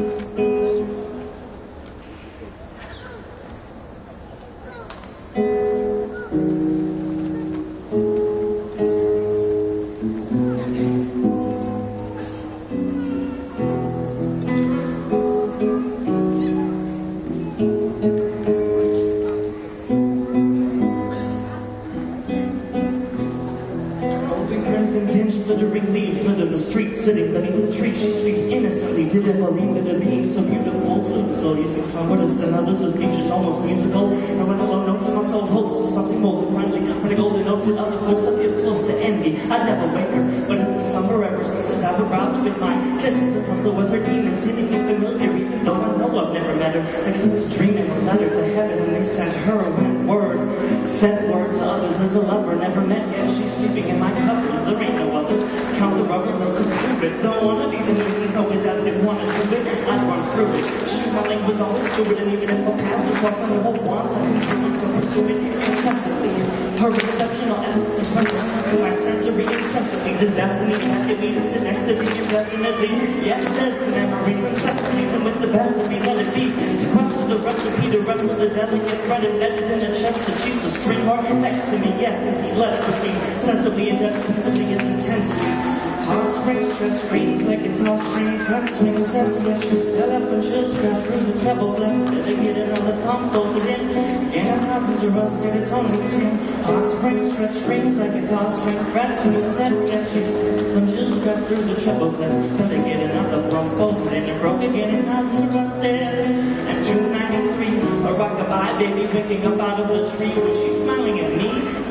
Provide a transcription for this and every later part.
Thank you. Flittering leaves litter the streets, sitting beneath the tree. She sleeps innocently, didn't believe it a being so beautiful. Flew slow, oh, using slumberless and others with features almost musical. And when the low notes in my soul hopes for something more than friendly, when the golden notes in other folks, I feel close to envy. I'd never wake her, but if the slumber ever ceases, I would rouse her with my kisses and tussle with her demons, seemingly familiar, even though I know I've never met her. Like such a dream a letter to heaven and they sent her a word. Sent word to others as a lover, never met yet. Rubbers prove it. Don't wanna be the nuisance, always asking wanna do it. I'd run through it. Shoot, my lane was always fluid, and even if I pass across on the whole once, I can do it, so pursue it incessantly. Her exceptional essence and presence to my sensory incessantly. Does destiny packet me to sit next to me indefinitely? Yes, says the memories incessantly. Then with the best of me, let it be. To question the recipe, to wrestle the delicate thread embedded in the chest, and she's a string heart next to me. Yes, indeed, let's proceed. Sensibly and defensively and intensely. Stretch screams like a tall string, front swing, sets yet you still have when chills grab through the treble clefs. Better get another pump bolted in. Again, as thousands are rusted, it's only ten. Heart springs, stretch screams like a tall string, front swing, sets yet you still when chills grab through the treble clefs. Better get another pump bolted in. It broke again, as thousands are rusted. And June 93, a rockabye baby waking up out of the tree. Was she smiling at me?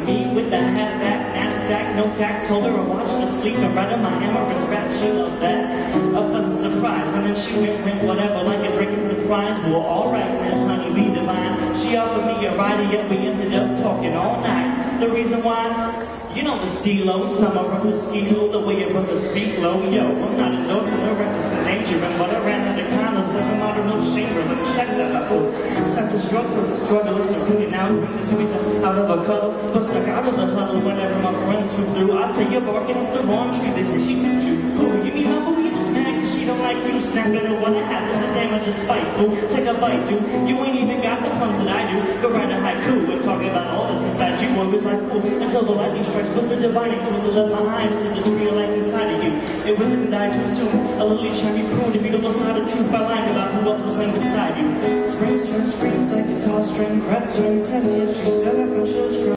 No tack, told her I watched her sleep and read her my amorous rap, she loved that. A pleasant surprise, and then she went, went whatever, like a drinking surprise. Well, alright, Miss Honeybee Divine. She offered me a ride, and yet we ended up talking all night. The reason why? You know the stilo, summer of the skilo, the way of the speak low. Yo, I'm not endorsing reckless and danger, and what I ran out of condoms in the modern old chamber, but check the hustle. Set the towards the struggle, bring it now, the squeeze out of a cuddle, but stuck out of the huddle whenever my friends swoop through. I say you're barking up the wrong tree, they say she took you. Who, you mean my boo, you just mad cause she don't like you, snapping at what I have is a damage of spiteful. Take a bite, dude, you ain't even got the puns that I do. Go write a haiku and talk about all this inside you, boy, was like cool, until the lightning strikes with the divining tool to let my eyes to the tree of life inside of you. It and died too soon. A lily shiny prune, a beautiful side of truth by lying about who else was laying beside you. Spring string screams like a tall string, fret swings, heads, yet she still left when chills